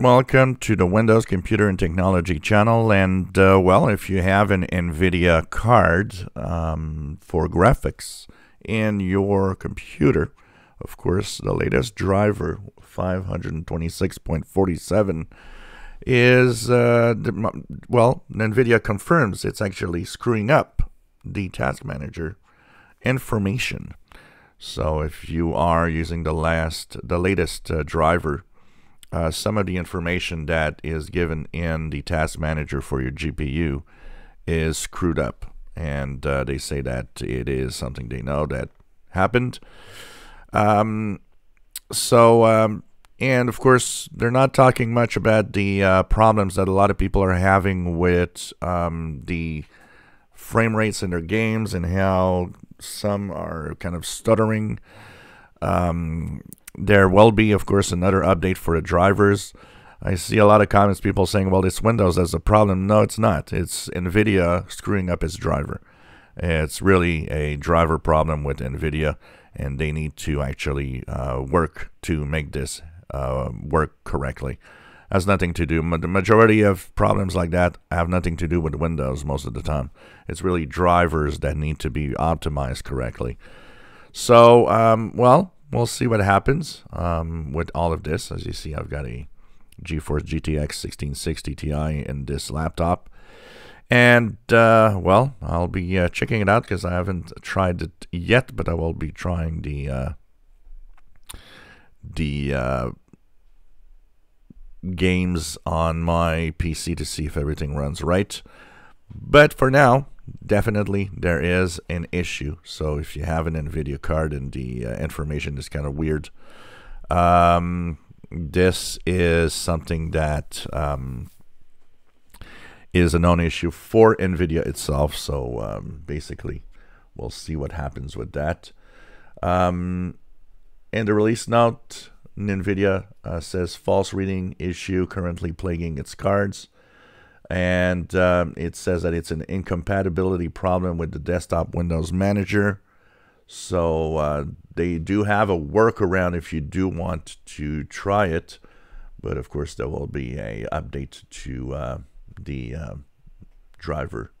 Welcome to the Windows Computer and Technology channel. And uh, well, if you have an NVIDIA card um, for graphics in your computer, of course, the latest driver, 526.47, is, uh, well, NVIDIA confirms it's actually screwing up the task manager information. So if you are using the last, the latest uh, driver, uh, some of the information that is given in the task manager for your GPU is screwed up. And uh, they say that it is something they know that happened. Um, so, um, and of course, they're not talking much about the uh, problems that a lot of people are having with um, the frame rates in their games and how some are kind of stuttering. Um, there will be, of course, another update for the drivers. I see a lot of comments, people saying, well, it's Windows that's a problem. No, it's not. It's NVIDIA screwing up its driver. It's really a driver problem with NVIDIA, and they need to actually uh, work to make this uh, work correctly. Has nothing to do. The majority of problems like that have nothing to do with Windows most of the time. It's really drivers that need to be optimized correctly. So, um, well, we'll see what happens um, with all of this. As you see, I've got a GeForce GTX 1660 Ti in this laptop. And, uh, well, I'll be uh, checking it out because I haven't tried it yet, but I will be trying the, uh, the uh, games on my PC to see if everything runs right. But for now, definitely there is an issue. So if you have an NVIDIA card and the uh, information is kind of weird, um, this is something that um, is a known issue for NVIDIA itself. So um, basically, we'll see what happens with that. Um, in the release note, NVIDIA uh, says false reading issue currently plaguing its cards and um, it says that it's an incompatibility problem with the desktop Windows Manager. So uh, they do have a workaround if you do want to try it, but of course there will be a update to uh, the uh, driver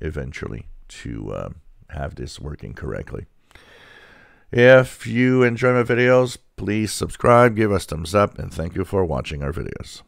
eventually to uh, have this working correctly. If you enjoy my videos, please subscribe, give us thumbs up, and thank you for watching our videos.